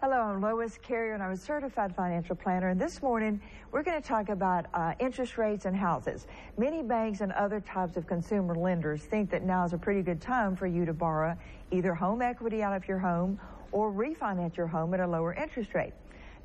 Hello, I'm Lois Carrier, and I'm a certified financial planner. And this morning, we're going to talk about uh, interest rates and houses. Many banks and other types of consumer lenders think that now is a pretty good time for you to borrow either home equity out of your home or refinance your home at a lower interest rate.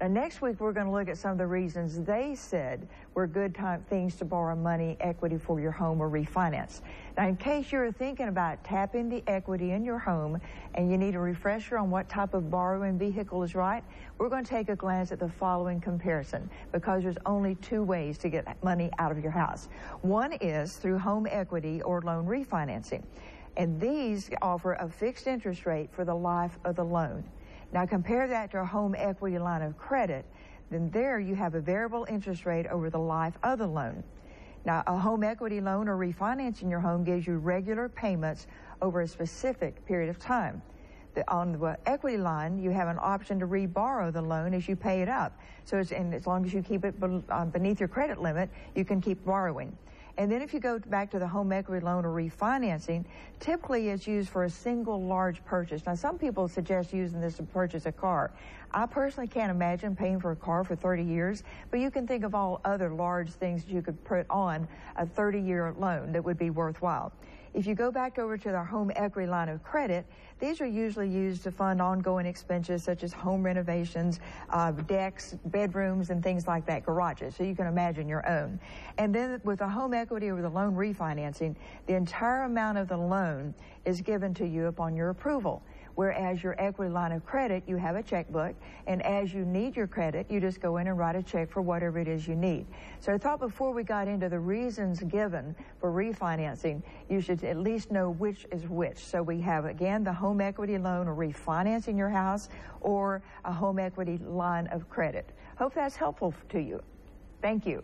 Now, next week, we're going to look at some of the reasons they said were good time things to borrow money, equity for your home or refinance. Now, in case you're thinking about tapping the equity in your home and you need a refresher on what type of borrowing vehicle is right, we're going to take a glance at the following comparison because there's only two ways to get money out of your house. One is through home equity or loan refinancing. And these offer a fixed interest rate for the life of the loan. Now compare that to a home equity line of credit, then there you have a variable interest rate over the life of the loan. Now, a home equity loan or refinancing your home gives you regular payments over a specific period of time. The, on the equity line, you have an option to reborrow the loan as you pay it up. So, and as long as you keep it uh, beneath your credit limit, you can keep borrowing. And then if you go back to the home equity loan or refinancing, typically it's used for a single large purchase. Now, some people suggest using this to purchase a car. I personally can't imagine paying for a car for 30 years, but you can think of all other large things you could put on a 30-year loan that would be worthwhile. If you go back over to the home equity line of credit, these are usually used to fund ongoing expenses such as home renovations, uh, decks, bedrooms, and things like that, garages. So you can imagine your own. And then with the home equity or the loan refinancing, the entire amount of the loan is given to you upon your approval. Whereas your equity line of credit, you have a checkbook, and as you need your credit, you just go in and write a check for whatever it is you need. So I thought before we got into the reasons given for refinancing, you should at least know which is which. So we have, again, the home equity loan or refinancing your house or a home equity line of credit. Hope that's helpful to you. Thank you.